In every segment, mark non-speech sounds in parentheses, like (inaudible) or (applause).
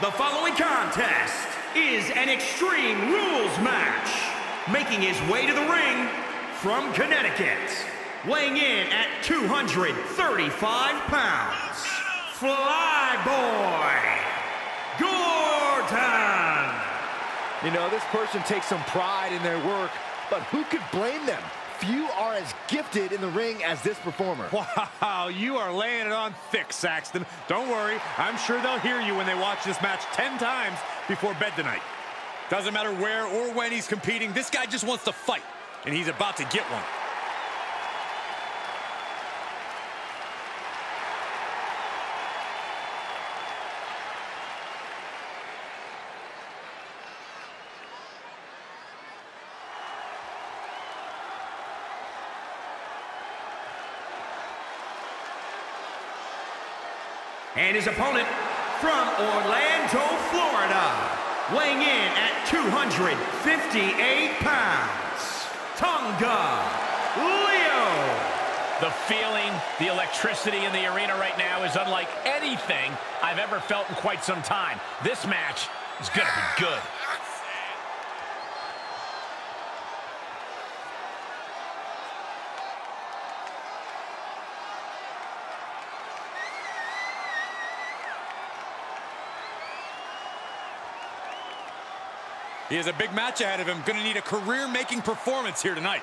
The following contest is an Extreme Rules match. Making his way to the ring from Connecticut, weighing in at 235 pounds, Flyboy Gordon. You know, this person takes some pride in their work, but who could blame them? Few are as gifted in the ring as this performer. (laughs) Wow, you are laying it on thick, Saxton. Don't worry, I'm sure they'll hear you when they watch this match 10 times before bed tonight. Doesn't matter where or when he's competing, this guy just wants to fight, and he's about to get one. And his opponent from Orlando, Florida, weighing in at 258 pounds, Tanga Loa. The feeling, the electricity in the arena right now is unlike anything I've ever felt in quite some time. This match is going to be good. He has a big match ahead of him. Going to need a career-making performance here tonight.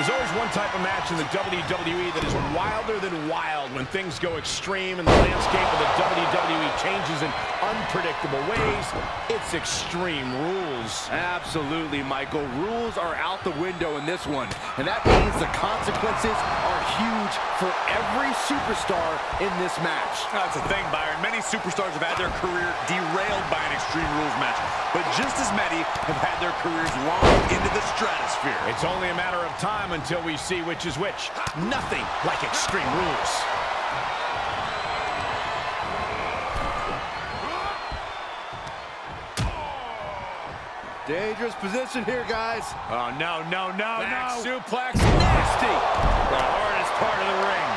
There's always one type of match in the WWE that is wilder than wild when things go extreme and the landscape of the WWE changes in unpredictable ways. It's Extreme Rules. Absolutely, Michael. Rules are out the window in this one, and that means the consequences are huge for every superstar in this match. That's the thing, Byron. Many superstars have had their career derailed by an Extreme Rules match, but just as many have had their careers launched into the stratosphere. It's only a matter of time until we see which is which. Nothing like Extreme Rules. Dangerous position here, guys. Oh, no, no, no, Back no. suplex, nasty. The hardest part of the ring.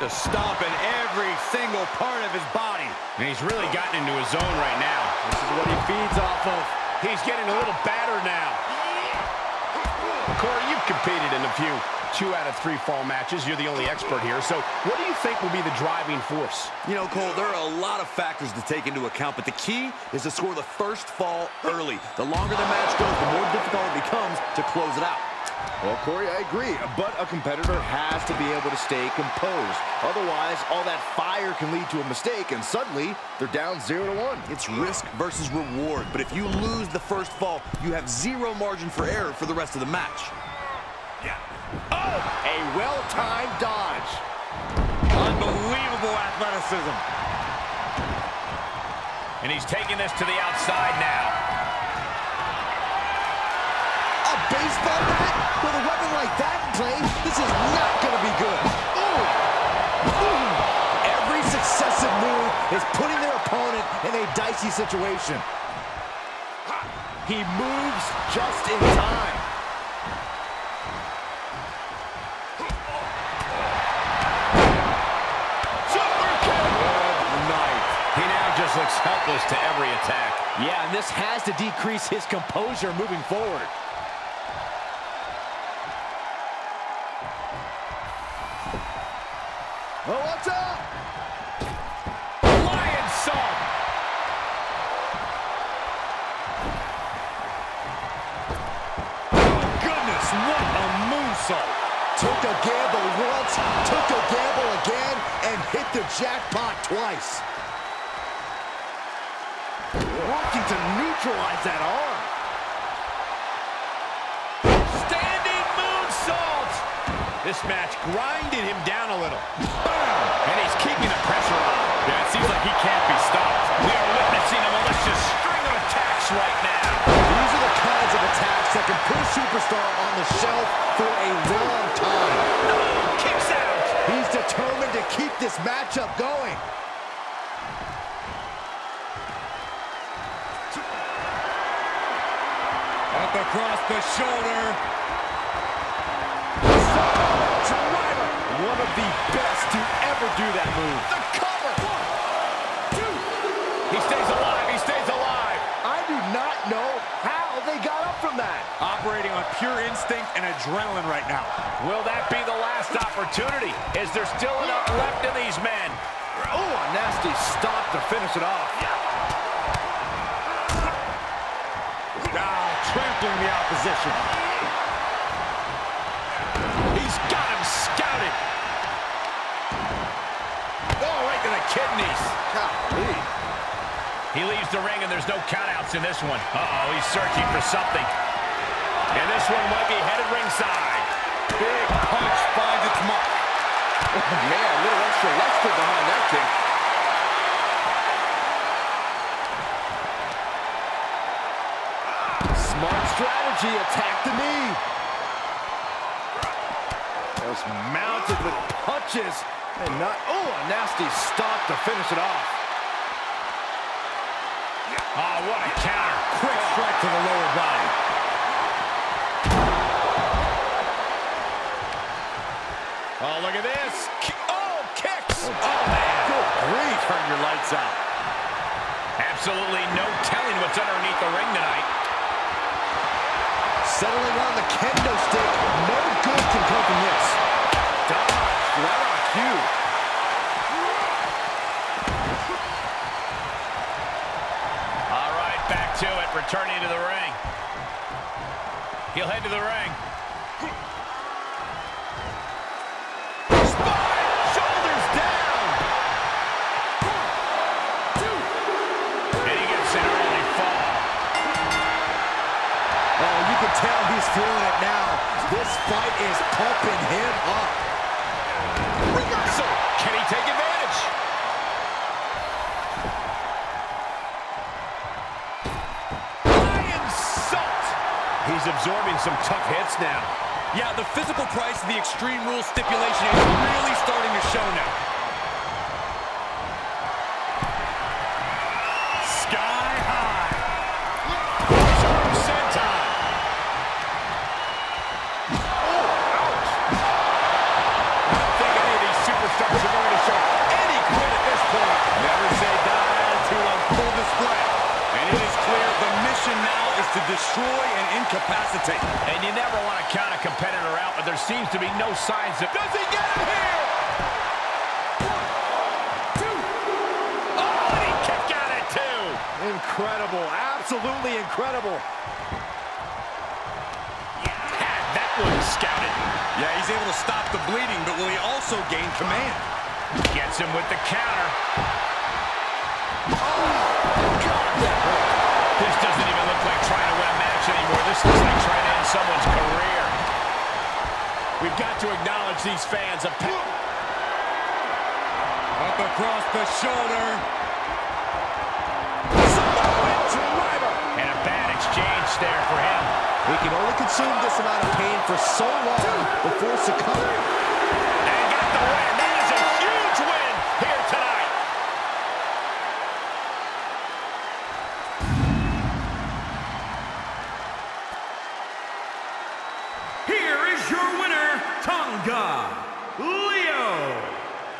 Just stomping every single part of his body. And he's really gotten into his zone right now. This is what he feeds off of. He's getting a little battered now. Corey, you've competed in a few two out of three fall matches. You're the only expert here. So what do you think will be the driving force? You know, Cole, there are a lot of factors to take into account, but the key is to score the first fall early. The longer the match goes, the more difficult it becomes to close it out. Well, Corey, I agree, but a competitor has to be able to stay composed. Otherwise, all that fire can lead to a mistake, and suddenly they're down zero to one. It's risk versus reward, but if you lose the first fall, you have zero margin for error for the rest of the match. Yeah. Oh, a well-timed dodge. Unbelievable athleticism. And he's taking this to the outside now. Baseball bat with a weapon like that in play, this is not going to be good. Ooh. Ooh. Every successive move is putting their opponent in a dicey situation. He moves just in time. He now just looks helpless to every attack. Yeah, and this has to decrease his composure moving forward. A gamble once, took a gamble again, and hit the jackpot twice. Working to neutralize that arm. Standing moonsault. This match grinded him down a little. And he's keeping the pressure on. Yeah, it seems like he can't be stopped. We are witnessing a malicious string of attacks right now. These are the kinds of attacks that can put a superstar on the shelf for a long keep this matchup going. Up across the shoulder. Driver, one of the best to ever do that move. The cover. He stays alive. He stays alive. I do not know how they got up from that. Operating on pure instinct and adrenaline right now. Will that be the last opportunity? Is there still enough left in these men? Oh, a nasty stop to finish it off. Ah, trampling the opposition. He's got him scouted. Oh, right to the kidneys. He leaves the ring, and there's no countouts in this one. Uh-oh, he's searching for something. And this one might be headed ringside. Big punch finds a little behind that kick. Smart strategy, attack the knee. Just mounted with punches and not, oh, a nasty stop to finish it off. Oh, what a counter. Quick oh. strike to the lower body. Oh, look at this. Grief. Turn your lights out. Absolutely no telling what's underneath the ring tonight. Settling on the kendo stick. No good can come from this. Dodged right on cue. All right, back to it, returning to the ring. He'll head to the ring. He's feeling it now. This fight is pumping him up. Reversal. Can he take advantage? Lionsault. He's absorbing some tough hits now. Yeah, the physical price of the Extreme Rules stipulation mission now is to destroy and incapacitate. And you never want to count a competitor out, but there seems to be no signs of... Does he get him here? Oh, and he kicked out at two. Incredible, absolutely incredible. Had that one scouted. Yeah, he's able to stop the bleeding, but will he also gain command? Gets him with the counter. This This looks like trying to end someone's career. We've got to acknowledge these fans. A pa- Up across the shoulder. And a bad exchange there for him. He can only consume this amount of pain for so long before succumbing. And got the win.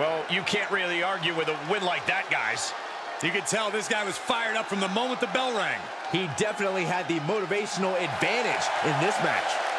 Well, you can't really argue with a win like that, guys. You could tell this guy was fired up from the moment the bell rang. He definitely had the motivational advantage in this match.